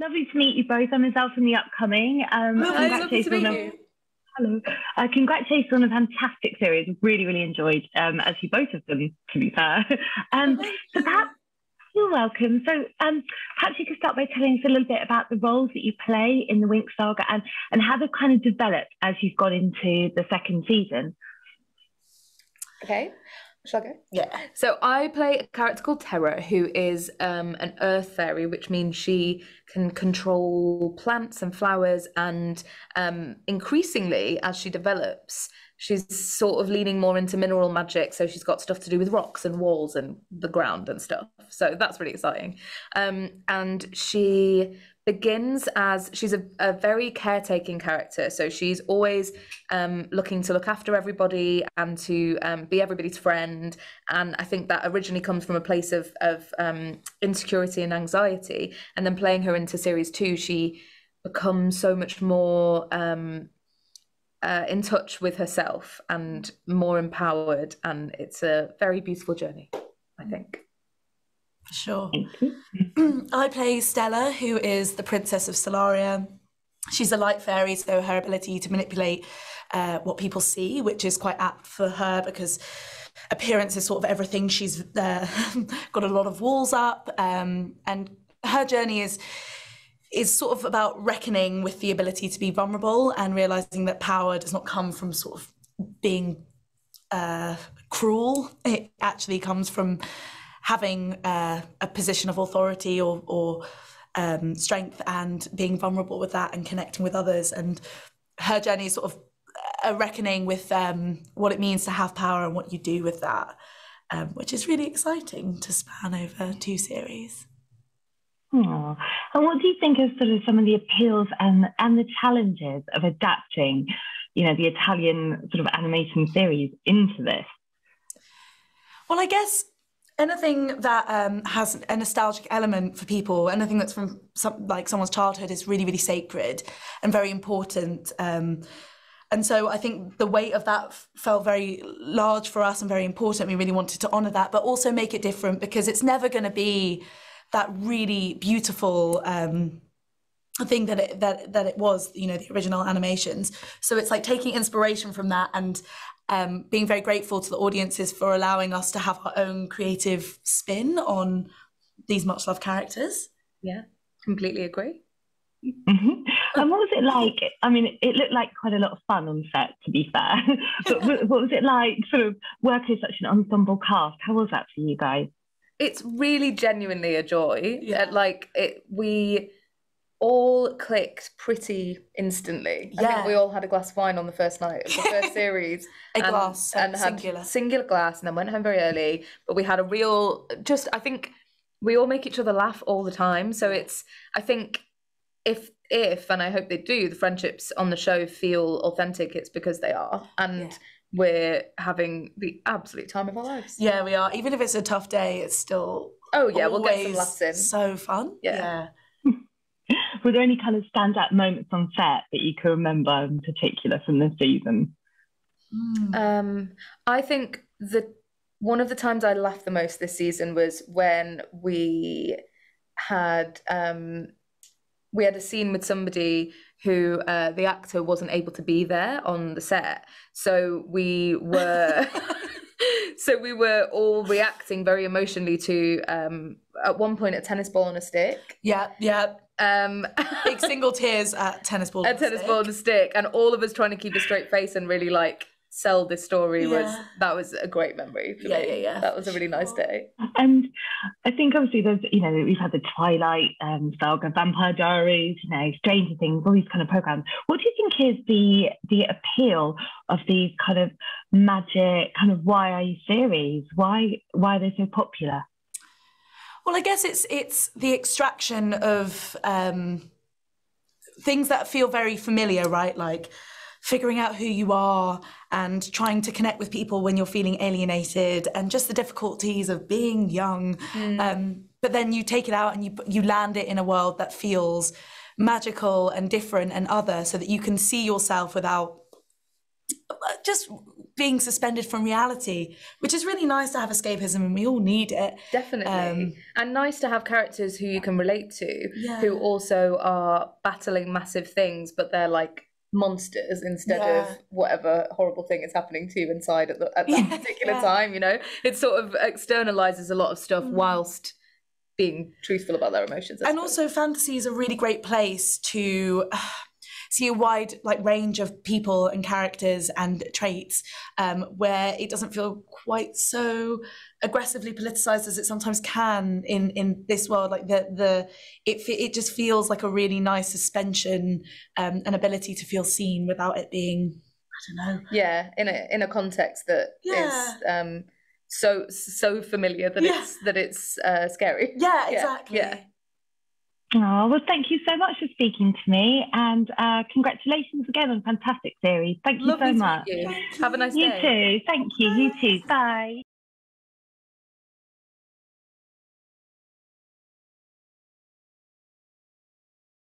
Lovely to meet you both. I'm Ezelle from the upcoming. Um, Lovely, lovely to meet you. Hello. Uh, congratulations on a fantastic series. Really, really enjoyed, um, as you both of them, to be fair. Um, so perhaps you're welcome. So um, perhaps you could start by telling us a little bit about the roles that you play in the Winx saga and, and how they've kind of developed as you've got into the second season. Okay. Shall I go? Yeah. So I play a character called Terra, who is um, an earth fairy, which means she can control plants and flowers. And um, increasingly, as she develops, she's sort of leaning more into mineral magic. So she's got stuff to do with rocks and walls and the ground and stuff. So that's really exciting. Um, and she begins as she's a, a very caretaking character so she's always um, looking to look after everybody and to um, be everybody's friend and i think that originally comes from a place of, of um, insecurity and anxiety and then playing her into series two she becomes so much more um, uh, in touch with herself and more empowered and it's a very beautiful journey i think for sure. I play Stella, who is the Princess of Solaria. She's a light fairy, so her ability to manipulate uh, what people see, which is quite apt for her because appearance is sort of everything. She's uh, got a lot of walls up, um, and her journey is is sort of about reckoning with the ability to be vulnerable and realizing that power does not come from sort of being uh, cruel. It actually comes from having uh, a position of authority or, or um, strength and being vulnerable with that and connecting with others. And her journey is sort of a reckoning with um, what it means to have power and what you do with that, um, which is really exciting to span over two series. Oh. And what do you think of sort of some of the appeals and, and the challenges of adapting, you know, the Italian sort of animation series into this? Well, I guess anything that um, has a nostalgic element for people, anything that's from some, like someone's childhood is really, really sacred and very important. Um, and so I think the weight of that felt very large for us and very important. We really wanted to honour that, but also make it different because it's never going to be that really beautiful um, thing that it that that it was. You know, the original animations. So it's like taking inspiration from that and um, being very grateful to the audiences for allowing us to have our own creative spin on these much loved characters. Yeah, completely agree. Mm-hmm. And what was it like? I mean, it looked like quite a lot of fun on set, to be fair. but what was it like, sort of working such an ensemble cast? How was that for you guys? It's really genuinely a joy. Yeah. Uh, like it, we all clicked pretty instantly. Yeah. I think we all had a glass of wine on the first night of the first series. a and, glass and singular. singular glass and then went home very early. But we had a real just I think we all make each other laugh all the time. So it's I think if if and I hope they do, the friendships on the show feel authentic, it's because they are. And yeah. We're having the absolute time of our lives. Yeah, we are. Even if it's a tough day, it's still Oh yeah, we'll get some laughs in. So fun. yeah. yeah. Were there any kind of standout moments on set that you can remember in particular from this season? Hmm. Um, I think the one of the times I laughed the most this season was when we had um, we had a scene with somebody who uh, the actor wasn't able to be there on the set, so we were. so we were all reacting very emotionally to um, at one point a tennis ball on a stick. Yeah, yeah. Um, big single tears at tennis ball. At tennis stick. ball on a stick, and all of us trying to keep a straight face and really like sell this story yeah. was that was a great memory for yeah, me. Yeah, yeah, That was a really nice day. And I think obviously there's you know we've had the Twilight um, saga, Vampire Diaries, you know, Stranger Things, all these kind of programs. What do you think is the the appeal of these kind of magic kind of YA series? Why why are they so popular? Well, I guess it's it's the extraction of um, things that feel very familiar, right? Like figuring out who you are and trying to connect with people when you're feeling alienated, and just the difficulties of being young. Mm. Um, but then you take it out and you you land it in a world that feels magical and different and other, so that you can see yourself without just being suspended from reality, which is really nice to have escapism, and we all need it. Definitely. Um, and nice to have characters who you can relate to, yeah. who also are battling massive things, but they're like monsters instead yeah. of whatever horrible thing is happening to you inside at, the, at that yeah, particular time, you know? It sort of externalizes a lot of stuff mm. whilst being truthful about their emotions. and also, fantasy is a really great place to. Uh, see a wide like range of people and characters and traits um, where it doesn't feel quite so aggressively politicized as it sometimes can in in this world like the the it it just feels like a really nice suspension um, an ability to feel seen without it being I don't know yeah in a in a context that yeah. is um so so familiar that yeah. it's that it's uh, scary yeah exactly yeah. Oh, well, thank you so much for speaking to me and uh, congratulations again on a fantastic series. Thank you Lovely so much. You. Have a nice you day. You too. Thank you. Bye. You too. Bye.